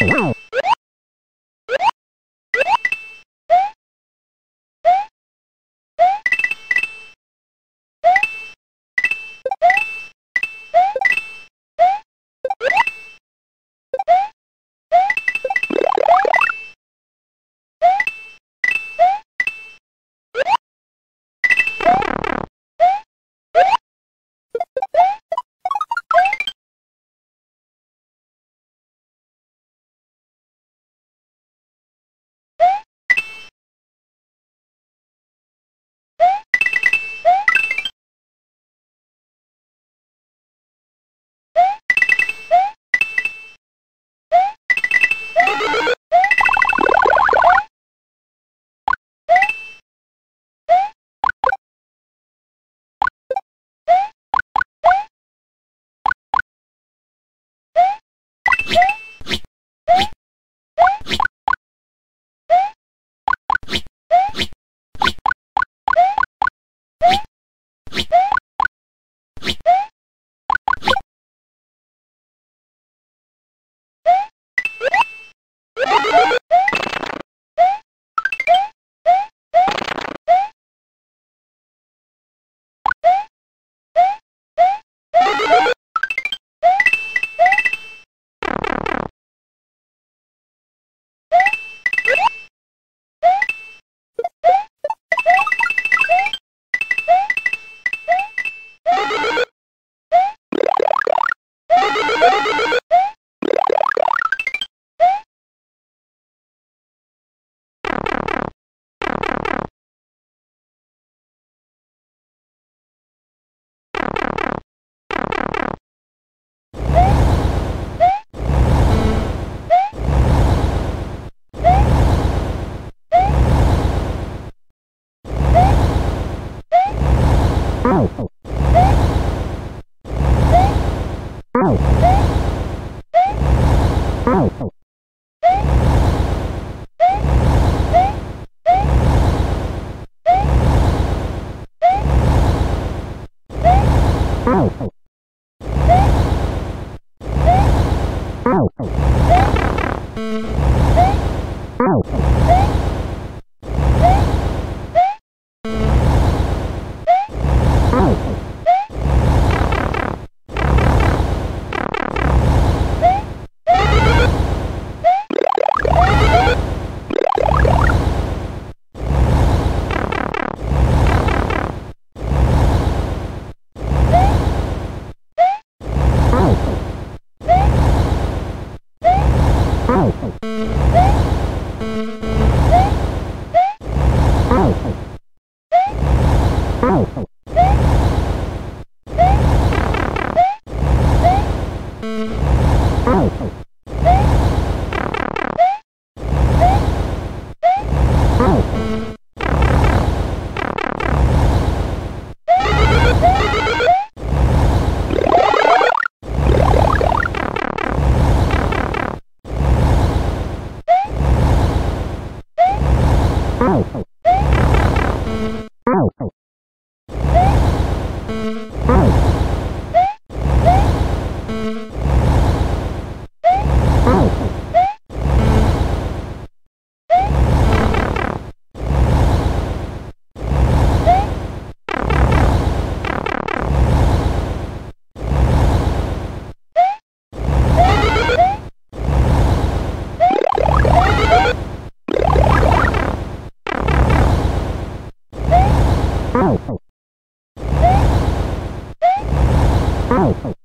Wow. Thank you. Oh.